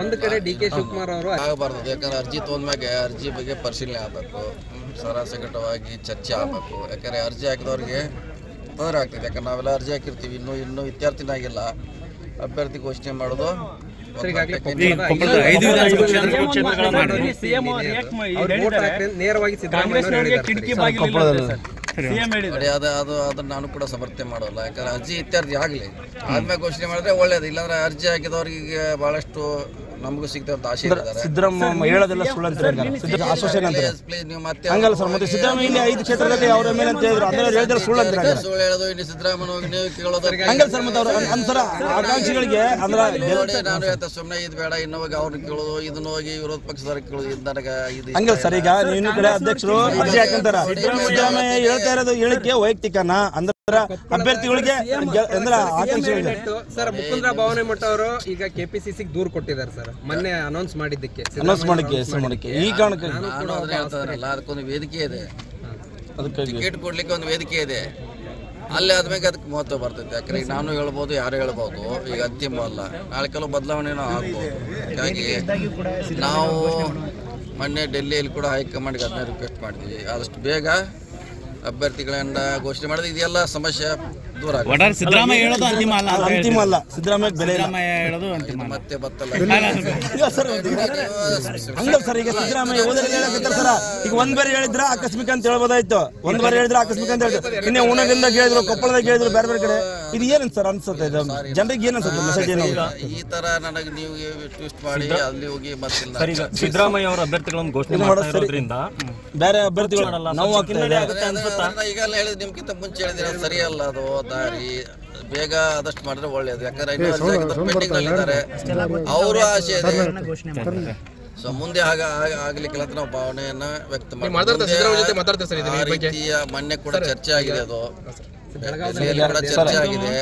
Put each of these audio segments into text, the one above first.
ಒಂದು ಕಡೆ D K Shivakumar ಅವರು ಆಗಬಾರ್ದು ಯಾಕಂದ್ರೆ ಅರ್ಜಿ ತೊಗೊಂಡ್ಮ್ಯಾಗೆ ಅರ್ಜಿ ಬಗ್ಗೆ ಪರಿಶೀಲನೆ ಆಗಬೇಕು. ಸರಾಸಗಟವಾಗಿ ಚರ್ಚೆ ಆಗಬೇಕು. ಯಾಕಂದ್ರೆ ಅರ್ಜಿ ಹಾಕಿದವ್ರಿಗೆ ತೊಂದರೆ ಆಗ್ತದೆ. ಯಾಕಂದ್ರೆ ನಾವೆಲ್ಲ ಅರ್ಜಿ ಹಾಕಿರ್ತೀವಿ. ಇನ್ನು ಇನ್ನೂ ವಿದ್ಯಾರ್ಥಿನಾಗಿಲ್ಲ. ಆಗಿಲ್ಲ ಅಭ್ಯರ್ಥಿ ಘೋಷಣೆ ಮಾಡೋದು ನೇರವಾಗಿ ಸಿದ್ದರಾಮಯ್ಯ ಅದು ಅದು ಅದನ್ನ ನಾನು ಕೂಡ ಸಮರ್ಥನೆ ಮಾಡೋಲ್ಲ. ಯಾಕಂದ್ರೆ ಅರ್ಜಿ ಇತ್ಯರ್ಜಿ ಆಗಲಿ ಆದ್ಮೇಲೆ ಘೋಷಣೆ ಮಾಡಿದ್ರೆ ಒಳ್ಳೇದು. ಇಲ್ಲಾಂದ್ರೆ ಅರ್ಜಿ ಹಾಕಿದವ್ರಿಗೆ ಬಹಳಷ್ಟು ನಮಗೂ ಸಿಗ್ತಾ ಆಶೆ ಇದ್ದಾರೆ. ಸಿದ್ದರಾಮಯ್ಯ ಹೇಳೋದೆಲ್ಲ ಸುಳ್ಳು ಅಂತ ಹೇಳ್ತಾರೆ ಸಿದ್ದ ಆಶ್ವಾಸನೆ ಅಂತಾರೆ Please, please, ನೀವು ಮತ್ತೆ ಹಂಗಲ್ಲ ಸರ್ ಮತ್ತೆ ಸಿದ್ದರಾಮಯ್ಯ ಇಲ್ಲಿ ಐದು ಕ್ಷೇತ್ರದಲ್ಲಿ ಅವ್ರ ಮೇಲೆ ಅಂತ ಹೇಳಿದ್ರು. ಅಂದ್ರೆ ಅವ್ರು ಹೇಳಿದ್ರೆ ಸುಳ್ಳು ಅಂತ ಸುಳ್ಳು ಹೇಳೋದು ಇನ್ನು ಸಿದ್ದರಾಮಯ್ಯ ಹೋಗಿ ನೀವು ಕೇಳೋದು ಹಂಗಲ್ಲ ಸರ್ ಮತ್ತೆ ಅವ್ರು ಅಂತರ ಆಕಾಂಕ್ಷಿಗಳಿಗೆ ಅಂದ್ರೆ ನೋಡಿ ನಾನು ಹೇಳ್ತಾ ಸುಮ್ಮನೆ ಇದು ಬೇಡ ಇನ್ನು ಹೋಗಿ ಅವ್ರನ್ನ ಕೇಳೋದು ಇದನ್ನ ಹೋಗಿ ವಿರೋಧ ಪಕ್ಷದವ್ರ ಕೇಳೋದು ಇದು ನನಗೆ ಇದು ಹಂಗಲ್ಲ ಸರ್ ಈಗ ಕಡೆ ಅಧ್ಯಕ್ಷರು ಅರ್ಜಿ ಹಾಕಂತಾರ. ಸಿದ್ದರಾಮಯ್ಯ ಹೇಳ್ತಾ ಇರೋದು ಹೇಳಿಕೆ ವೈಯಕ್ತಿಕನ. ಅಂದ್ರೆ ಅಭ್ಯರ್ಥಿಗಳಿಗೆ ಅಂದ್ರೆ ಸರ್ ಮುಕುಂದ್ರ ಭಾವನೆ ಮಠ ಅವರು ಈಗ ಕೆಪಿಸಿಸಿ ದೂರ ಕೊಟ್ಟಿದ್ದಾರೆ ಸರ್. ಮೊನ್ನೆ ಅನೌನ್ಸ್ ಮಾಡಿದ್ದಕ್ಕೆ. ಅನೌನ್ಸ್ ಮಾಡಿಕೆ ಹೆಸರು ಮಾಡಿಕೆ ಈ ಕಾರಣಕ್ಕೆ ನಾನು ಅದನ್ನ ಹೇಳ್ತಾರಲ್ಲ ಅದಕ್ಕೊಂದು ವೇದಿಕೆ ಇದೆ. ಅದಕ್ಕೆ ಟಿಕೆಟ್ ಕೊಡ್ಲಿಕ್ಕೆ ಒಂದು ವೇದಿಕೆ ಇದೆ. ಅಲ್ಲಿ ಆದ್ಮೇಲೆ ಅದಕ್ಕೆ ಮಹತ್ವ ಬರ್ತೈತೆ. ಯಾಕಂದ್ರೆ ಈಗ ನಾನು ಹೇಳ್ಬೋದು ಯಾರು ಹೇಳ್ಬೋದು ಈಗ ಅಂತಿಮ ಅಲ್ಲ. ನಾಳೆ ಕೆಲವು ಬದಲಾವಣೆನೂ ಆಗ್ಬೋದು. ಹಾಗಾಗಿ ನಾವು ಮೊನ್ನೆ ಡೆಲ್ಲಿಯಲ್ಲಿ ಕೂಡ ಹೈಕಮಾಂಡ್ಗೆ ಅದನ್ನ ರಿಕ್ವೆಸ್ಟ್ ಮಾಡ್ತೀವಿ ಆದಷ್ಟು ಬೇಗ ಅಭ್ಯರ್ಥಿಗಳನ್ನ ಘೋಷಣೆ ಮಾಡಿದ್ರೆ ಇದೆಲ್ಲ ಸಮಸ್ಯೆ? ದೂರ ಒಟ್ಟಾರೆ ಸಿದ್ದರಾಮಯ್ಯ ಹೇಳೋದು ಅಂತಿಮ ಅಲ್ಲ ಅಂತ ಅಂತಿಮ ಅಲ್ಲ. ಸಿದ್ದರಾಮಯ್ಯ ಬೆಲೆ ಇಲ್ಲ. ಸಿದ್ದರಾಮಯ್ಯ ಹೇಳೋದು ಅಂತಿಮ ಅಲ್ಲ. ಮತ್ತೆ ಬತ್ತಲ್ಲ. ಇಲ್ಲ ಸರ್ ಹಂಗಲ್ಲ ಸರ್ ಈಗ ಸಿದ್ದರಾಮಯ್ಯ ಹೋದ್ರೆ ಹೇಳಕತ್ತಾರ ಸರ್. ಈಗ ಒಂದ್ ಬಾರಿ ಹೇಳಿದ್ರ ಆಕಸ್ಮಿಕ ಅಂತ ಹೇಳ್ಬೋದಾಯ್ತು. ಒಂದ್ ಬಾರಿ ಹೇಳಿದ್ರ ಆಕಸ್ಮಿಕ ಅಂತ ಹೇಳಿದ್ರು ಇನ್ನೇ ಉಣದಿಂದ ಹೇಳಿದ್ರು ಕೊಪ್ಪಳದಾಗ ಹೇಳಿದ್ರು ಬೇರೆ ಬೇರೆ ಕಡೆ. ಇದು ಏನಂತ ಸರ್ ಅನ್ಸುತ್ತೆ ಇದು? ಜನರಿಗೆ ಏನ್ ಅನ್ಸುತ್ತೆ ಮೆಸೇಜ್ ಏನು ಈ ತರ ನನಗೆ ನೀವು ಟ್ವಿಸ್ಟ್ ಮಾಡಿ ಅಲ್ಲಿ ಹೋಗಿ ಮತ್ತಿಲ್ಲ ಸರ್ ಈಗ ಸಿದ್ದರಾಮಯ್ಯ ಅವರ ಅಭ್ಯರ್ಥಿಗಳನ್ನು ಘೋಷಣೆ ಮಾಡ್ತಾ. ಇರೋದ್ರಿಂದ ಬೇರೆ ಅಭ್ಯರ್ಥಿಗಳು ನಾವು ಈಗಲೇ ಇದೆ ಈಗೆಲ್ಲ ಹೇಳಿದ್ ನಿಮ್ಗಿಂತ ಮುಂಚೆ ಹೇಳಿದ್ರೆ ಸರಿ ಅಲ್ಲ ಅದು. ದಾರಿ ಬೇಗ ಆದಷ್ಟು ಮಾಡಿದ್ರೆ ಒಳ್ಳೇದು. ಯಾಕಂದ್ರೆ ನಲ್ಲಿ ಇದ್ದಾರೆ ಅವರು ಆಸೆ ಇದೆ. ಸೊ ಮುಂದೆ ಆಗ ಆಗ- ಆಗ್ಲಿಕ್ಕಿಲ್ಲ ಅಂತ ನಾವು ಭಾವನೆಯನ್ನ ವ್ಯಕ್ತ ಮಾಡ್ತೀವಿ. ಆ ರೀತಿಯ ಮೊನ್ನೆ ಕೂಡ ಚರ್ಚೆ ಆಗಿದೆ ಅದು. ಕೂಡ ಚರ್ಚೆ ಆಗಿದೆ.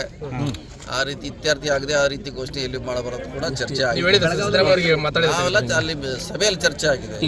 ಆ ರೀತಿ ಇತ್ಯರ್ಥಿ ಆಗದೆ ಆ ರೀತಿ ಘೋಷಣೆ ಎಲ್ಲಿ ಮಾಡಬಾರದು ಕೂಡ ಚರ್ಚೆ ಆಗಿದೆ. ನಾವೆಲ್ಲ ಅಲ್ಲಿ ಸಭೆಯಲ್ಲಿ ಚರ್ಚೆ ಆಗಿದೆ.